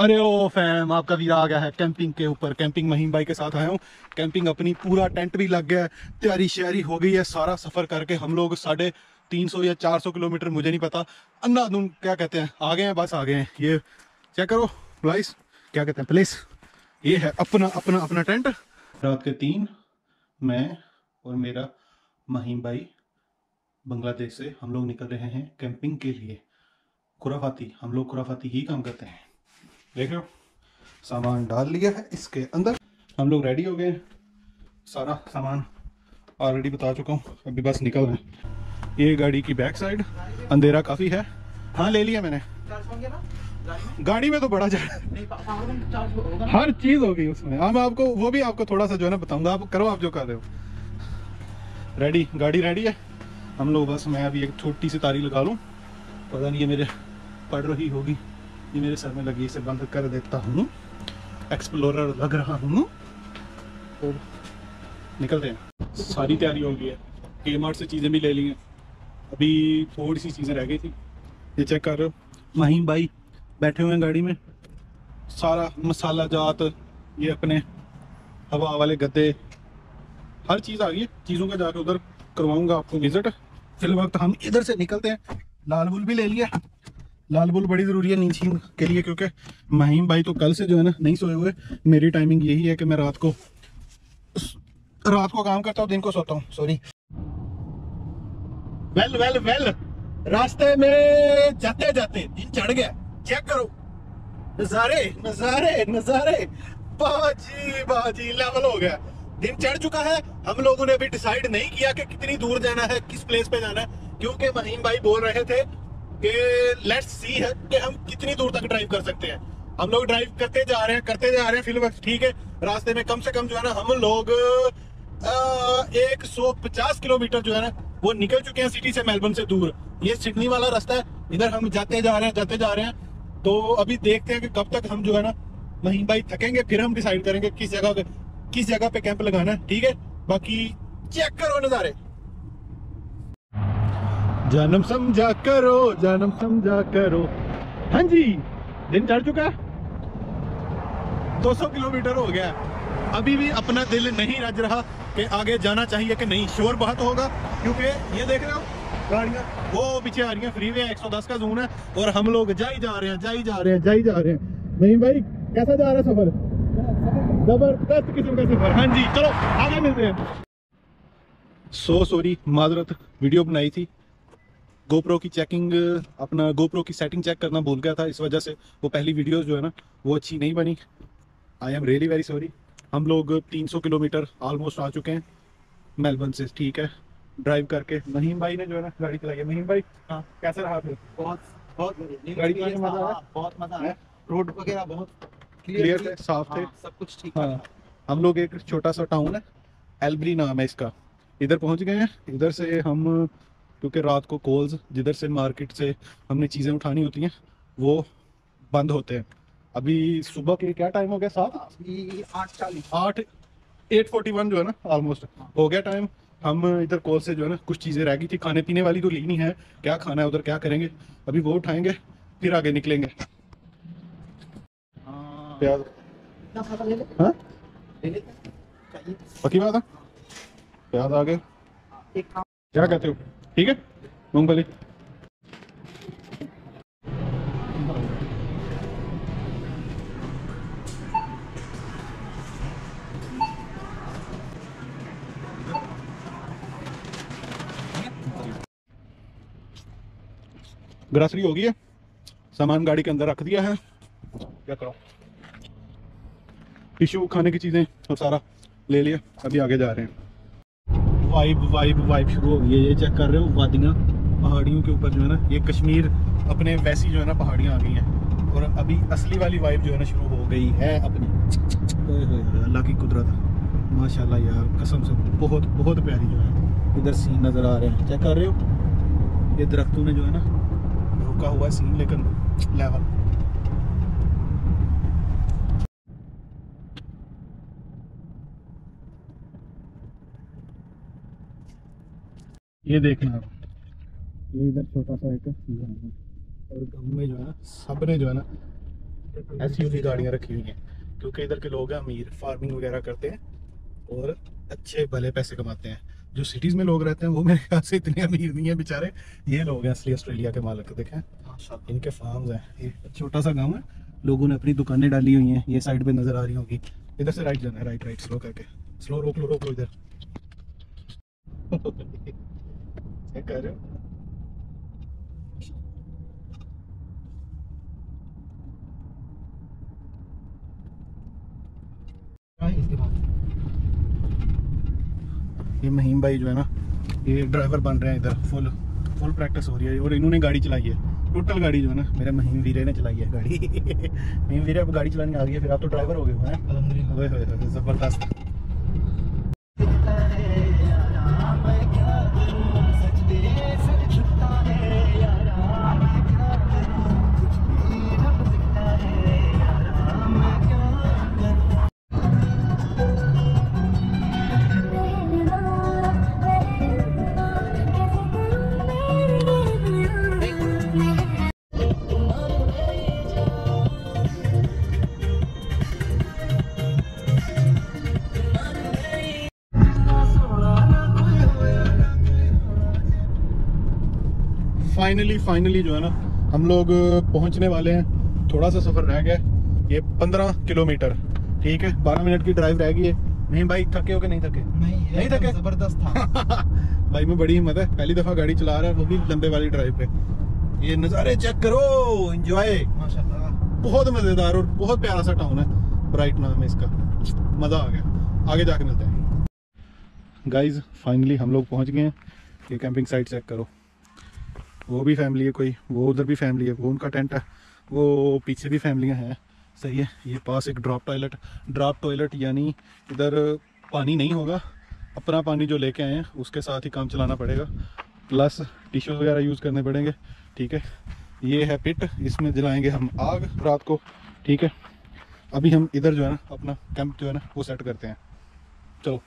अरे ओ फैम आपका वीर आ गया है कैंपिंग के ऊपर कैंपिंग महीम भाई के साथ आया हूँ। कैंपिंग अपनी पूरा टेंट भी लग गया है। तैयारी शयारी हो गई है, सारा सफ़र करके हम लोग साढ़े तीन सौ या चार सौ किलोमीटर, मुझे नहीं पता। अन्ना अंधाधुन, क्या कहते हैं? आ गए हैं, बस आ गए हैं। ये चेक करो प्लाइस क्या कहते हैं? प्लेस ये है अपना अपना अपना टेंट रात के तीन, मैं और मेरा महीम भाई बांग्लादेश से हम लोग निकल रहे हैं कैंपिंग के लिए। खुराफाती, हम लोग खुराफाती ही काम करते हैं। देख रहे हो? सामान डाल लिया है, इसके अंदर। हम लोग रेडी हो गए सारा सामान ऑलरेडी बता चुका हूँ, अभी बस निकल रहे हैं। ये गाड़ी की बैक साइड अंधेरा काफ़ी है। हाँ ले लिया मैंने। गाड़ी में तो बड़ा जाए हर चीज़ होगी उसमें। हाँ मैं आपको, वो भी आपको थोड़ा सा जो है ना बताऊँगा। आप करो, आप जो कर रहे हो। रेडी गाड़ी रेडी है? हम लोग बस, मैं अभी एक छोटी सी तारी लगा लूँ। पता नहीं ये मेरे पड़ रही होगी। ये मेरे सर में लगी, इसे बंद कर देता हूँ। एक्सप्लोरर लग रहा हूँ। तो निकलते हैं। सारी तैयारी हो गई है। के मार्ट से चीज़ें भी ले ली हैं। अभी थोड़ी सी चीज़ें रह गई थी। ये चेक कर महीम भाई बैठे हुए हैं गाड़ी में। सारा मसाला जात, ये अपने हवा वाले गद्दे। हर चीज़ आ गई है। चीज़ों का जाकर उधर करवाऊँगा आपको विज़िट फिल वक्त हम इधर से निकलते हैं। लाल बुल भी ले लिया लाल बुल बड़ी ज़रूरी है नींद के लिए, क्योंकि महीम भाई तो कल से जो है ना नहीं सोए हुए। मेरी टाइमिंग यही है कि मैं रात को रात को काम करता हूँ, दिन को सोता हूँ। सॉरी वेल वेल वेल रास्ते में जाते जाते दिन चढ़ गया। चेक करो। नजारे नजारे नजारे। बाजी बाजी लेवल हो गया। दिन चढ़ चुका है। हम लोगों ने अभी डिसाइड नहीं किया कि कितनी दूर जाना है, किस प्लेस पे जाना है, क्योंकि महीम भाई बोल रहे थे कि लेट्स सी है कि हम कितनी दूर तक ड्राइव कर सकते हैं। हम लोग ड्राइव करते जा रहे हैं, करते जा रहे हैं फ़िल्म ठीक है? रास्ते में कम से कम जो है ना, हम लोग एक सौ पचास किलोमीटर जो है ना, वो निकल चुके हैं सिटी से मेलबर्न से दूर। ये सिडनी वाला रास्ता है, इधर हम जाते जा रहे हैं, जाते जा रहे हैं। तो अभी देखते हैं कि कब तक हम जो है ना, महीम भाई थकेंगे, फिर हम डिसाइड करेंगे किस जगह किस जगह पे कैंप लगाना है, ठीक है? बाकी चेक करो नजारे। जन्म समझा करो, जन्म समझा करो। हाँ जी, दिन चढ़ चुका है। 200 किलोमीटर हो गया अभी भी अपना दिल नहीं रज रहा कि आगे जाना चाहिए कि नहीं। शोर बहुत होगा, क्योंकि ये देख रहे हो, गाड़ियाँ, वो पीछे आ रही हैं। फ्री वे 110 का जोन है और हम लोग जा ही जा रहे हैं जा ही जा रहे हैं जा ही जा रहे हैं। नहीं भाई, कैसा जा रहा है सफ़र? ज़बरदस्त किस्म का सफ़र। हाँ जी, चलो, आगे मिलते हैं। सो सॉरी, माजरत, वीडियो बनाई थी। गोप्रो की चेकिंग अपना गोप्रो की सेटिंग चेक करना भूल गया था इस वजह से वो पहली वीडियो जो है ना वो अच्छी नहीं बनी। I am really very sorry हम लोग 300 किलोमीटर ऑलमोस्ट आ चुके हैं। मेलबर्न से ठीक है। ड्राइव करके। महीम भाई ने जो है ना गाड़ी चलाई है। महीम भाई हाँ कैसा रहा फिर? बहुत बहुत गाड़ी चलाने में मज़ा आया? हाँ, बहुत मज़ा आया। रोड वगैरह बहुत क्लियर थे। साफ़ थे। हाँ, सब कुछ ठीक हाँ। हम लोग एक छोटा सा टाउन है एल्बरी नाम है इसका। इधर पहुँच गए हैं। इधर से हम क्योंकि रात को कॉल्स जिधर से मार्केट से हमने चीज़ें उठानी होती हैं वो बंद होते हैं। अभी सुबह के क्या टाइम हो गया? सात? आठ चालीस। आठ? एट फोर्टी वन जो है ना ऑलमोस्ट हो गया टाइम हम इधर कॉल से जो है ना कुछ चीज़ें रह गई थी। खाने पीने वाली तो लेनी है। क्या खाना है उधर क्या करेंगे? अभी वो उठाएँगे फिर आगे निकलेंगे। हाँ। प्याज। ले हाँ? बात है? प्याज आ गए। एक काम क्या कहते हो? ठीक है? मूंगफली ग्रासरी हो गई है। सामान गाड़ी के अंदर रख दिया है। क्या करो? टिश्यू, खाने की चीज़ें और सारा ले लिया। अभी आगे जा रहे हैं। वाइब वाइब वाइब शुरू हो गई है। ये चेक कर रहे हो, वादियाँ, पहाड़ियों के ऊपर जो है ना, ये कश्मीर अपने वैसी जो है ना पहाड़ियाँ आ गई हैं। और अभी असली वाली वाइब जो है ना शुरू हो गई है अपनी। अल्लाह की कुदरत। माशाल्लाह यार, कसम से बहुत बहुत प्यारी जो है। इधर सीन नज़र आ रहे हैं। चेक कर रहे हो? ये दरख्तों ने जो है ना, रुका हुआ है सीन लेकिन लेवल ये देखना आप। ये इधर छोटा सा एक। गाँव है और गाँव में जो है ना सबने जो है ना ऐसी एस गाड़ियाँ रखी हुई हैं। क्योंकि इधर के लोग हैं अमीर फ़ार्मिंग वगैरह करते हैं और अच्छे भले पैसे कमाते हैं। जो सिटीज़ में लोग रहते हैं वो मेरे ख्याल से इतने अमीर नहीं है बेचारे। ये लोग हैं असली ऑस्ट्रेलिया के मालिक देखें। इनके फार्म्स हैं। ये छोटा सा गाँव है। लोगों ने अपनी दुकानें डाली हुई हैं। ये साइड पे नज़र आ रही होगी। इधर से राइट जाना है राइट राइट स्लो करके। स्लो रोक लो रोक लो इधर। ये महीम भाई जो है ना ये ड्राइवर बन रहे हैं इधर फुल फुल प्रैक्टिस हो रही है और इन्होंने गाड़ी चलाई है। टोटल गाड़ी जो है ना मेरे महीम वीरे ने चलाई है गाड़ी। महीम वीरे अब गाड़ी चलाने आ गई है फिर आप तो ड्राइवर हो गए हो हैं ज़बरदस्त। फाइनली फाइनली जो है ना हम लोग पहुँचने वाले हैं। थोड़ा सा सफ़र रह गया। ये पंद्रह किलोमीटर। ठीक है? बारह मिनट की ड्राइव रह गई है। नहीं भाई थके हो के नहीं थके? नहीं नहीं था क्या? ज़बरदस्त था। भाई में बड़ी हिम्मत है। पहली दफ़ा गाड़ी चला रहा है वो भी लंबे वाली ड्राइव पे। ये नज़ारे चेक करो। एंजॉय बहुत मज़ेदार और बहुत प्यारा सा टाउन है। ब्राइट नाम है इसका। मज़ा आ गया। आगे जाके मिलते हैं। गाइज़ फाइनली हम लोग पहुँच गए हैं। ये कैंपिंग साइट चेक करो। वो भी फैमिली है कोई, वो उधर भी फैमिली है, वो उनका टेंट है, वो पीछे भी फैमिलियाँ हैं। सही है, ये पास एक ड्रॉप टॉयलेट ड्रॉप टॉयलेट यानी इधर पानी नहीं होगा, अपना पानी जो लेके आए हैं, उसके साथ ही काम चलाना पड़ेगा प्लस टिश्यूज वगैरह यूज़ करने पड़ेंगे, ठीक है? ये है पिट इसमें जलाएँगे हम आग रात को, ठीक है? अभी हम इधर जो है ना, अपना कैंप जो है ना, वो सेट करते हैं। चलो।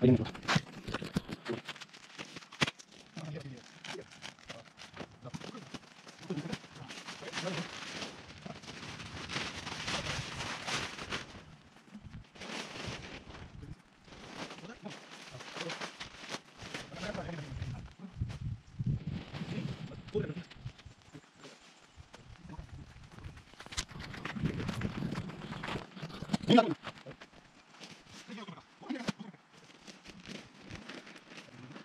みんな。で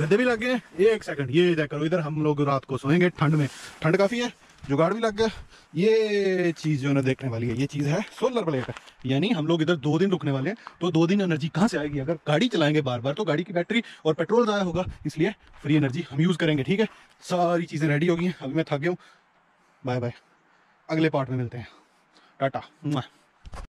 गद्दे भी लग गए ये एक सेकंड ये चेक करो इधर हम लोग रात को सोएँगे, ठंड में। ठंड काफ़ी है, जुगाड़ भी लग गया। ये चीज़ जो है देखने वाली है, ये चीज़ है सोलर प्लेट यानी हम लोग इधर दो दिन रुकने वाले हैं तो दो दिन एनर्जी कहाँ से आएगी? अगर गाड़ी चलाएँगे बार बार तो गाड़ी की बैटरी और पेट्रोल ज़ाया होगा, इसलिए फ्री एनर्जी हम यूज़ करेंगे, ठीक है? सारी चीज़ें रेडी होगी अभी मैं थक गया हूँ। बाय बाय अगले पार्ट में मिलते हैं। टाटा